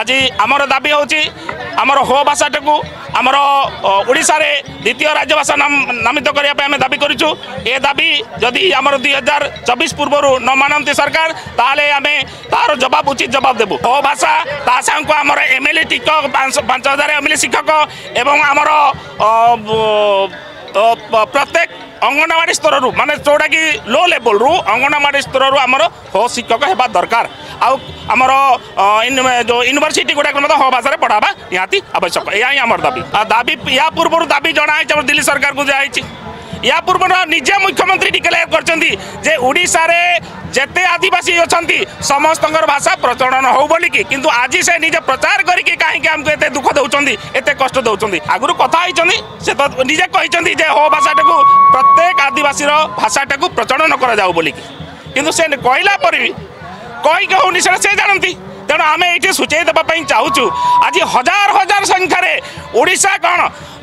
আজি আমার দাবি হচ্ছে আমার হো ভাষাটি আমার ওড়শার দ্বিতীয় রাজ্য ভাষা নামিত করা আমি দাবি করছু এ দাবি যদি আমার দুই হাজার চবিশ পূর্ব ন মানতে সরকার তাহলে আমি তার জবাব উচিত জবাব দেবু হো ভাষা তা সাংকু আমার এমএলএ টিকট পাঁচ হাজার এমএলএ শিক্ষক এবং আমার প্রত্যেক ଅଙ୍ଗନବାଡ଼ି ସ୍ତରରୁ ମାନେ ଯେଉଁଟାକି ଲୋ ଲେବଲ୍ରୁ ଅଙ୍ଗନବାଡ଼ି ସ୍ତରରୁ ଆମର ହୋ ଶିକ୍ଷକ ହେବା ଦରକାର ଆଉ ଆମର ଯେଉଁ ୟୁନିଭର୍ସିଟି ଗୁଡ଼ାକ ମଧ୍ୟ ହୋ ଭାଷାରେ ପଢ଼ାବା ନିହାତି ଆବଶ୍ୟକ ଏହା ହିଁ ଆମର ଦାବି ଆଉ ଦାବି ଏହା ପୂର୍ବରୁ ଦାବି ଜଣାହେଇଛି ଆମର ଦିଲ୍ଲୀ ସରକାରକୁ ଦିଆହେଇଛି ୟା ପୂର୍ବରୁ ନିଜେ ମୁଖ୍ୟମନ୍ତ୍ରୀ ଡିକ୍ଲେୟାର କରିଛନ୍ତି ଯେ ଓଡ଼ିଶାରେ ଯେତେ ଆଦିବାସୀ ଅଛନ୍ତି ସମସ୍ତଙ୍କର ଭାଷା ପ୍ରଚଳନ ହଉ ବୋଲିକି କିନ୍ତୁ ଆଜି ସେ ନିଜେ ପ୍ରଚାର କରିକି କାହିଁକି ଆମକୁ ଏତେ ଦୁଃଖ ଦେଉଛନ୍ତି ଏତେ କଷ୍ଟ ଦେଉଛନ୍ତି ଆଗରୁ କଥା ହୋଇଛନ୍ତି ସେ ତ ନିଜେ କହିଛନ୍ତି ଯେ ହୋ ଭାଷାଟାକୁ ପ୍ରତ୍ୟେକ ଆଦିବାସୀର ଭାଷାଟାକୁ ପ୍ରଚଳନ କରାଯାଉ ବୋଲିକି କିନ୍ତୁ ସେ କହିଲା ପରେ ବି କହିକି ହେଉନି ସେଟା ସେ ଜାଣନ୍ତି ତେଣୁ ଆମେ ଏଇଠି ସୂଚାଇ ଦେବା ପାଇଁ ଚାହୁଁଛୁ ଆଜି ହଜାର ହଜାର ସଂଖ୍ୟାରେ ଓଡ଼ିଶା କ'ଣ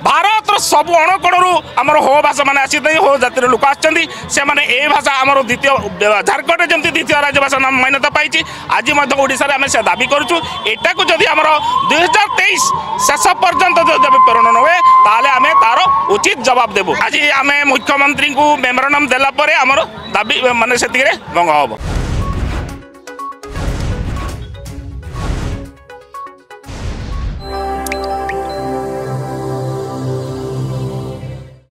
ଭାରତର ସବୁ ଅଣକୋଣରୁ ଆମର ହୋ ଭାଷାମାନେ ଆସିଛନ୍ତି ହୋ ଜାତିର ଲୋକ ଆସିଛନ୍ତି ସେମାନେ ଏ ଭାଷା ଆମର ଦ୍ୱିତୀୟ ଝାରଖଣ୍ଡରେ ଯେମିତି ଦ୍ୱିତୀୟ ରାଜ୍ୟ ଭାଷା ନାମ ମାନ୍ୟତା ପାଇଛି ଆଜି ମଧ୍ୟ ଓଡ଼ିଶାରେ ଆମେ ସେ ଦାବି କରୁଛୁ ଏଟାକୁ ଯଦି ଆମର ଦୁଇ ହଜାର ତେଇଶ ଶେଷ ପର୍ଯ୍ୟନ୍ତ ଯଦି ଆମେ ପ୍ରେରଣ ନ ହୁଏ ତାହେଲେ ଆମେ ତାର ଉଚିତ ଜବାବ ଦେବୁ ଆଜି ଆମେ ମୁଖ୍ୟମନ୍ତ୍ରୀଙ୍କୁ ମେମୋରାଣ୍ଡମ୍ ଦେଲା ପରେ ଆମର ଦାବି ମାନେ ସେତିକିରେ ଭଙ୍ଗ ହେବ